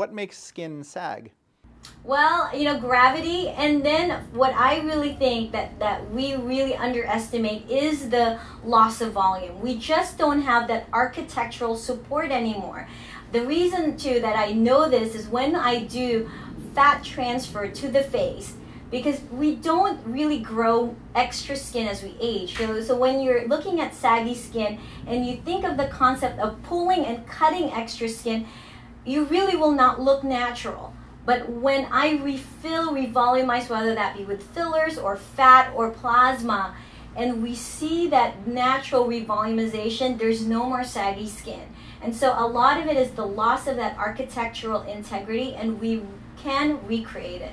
what makes skin sag? Well, you know, gravity, and then what I really think that that we really underestimate is the loss of volume. We just don't have that architectural support anymore. The reason too that I know this is when I do fat transfer to the face because we don't really grow extra skin as we age. So, so when you're looking at saggy skin and you think of the concept of pulling and cutting extra skin, you really will not look natural. But when I refill, revolumize, whether that be with fillers or fat or plasma, and we see that natural revolumization, there's no more saggy skin. And so a lot of it is the loss of that architectural integrity, and we can recreate it.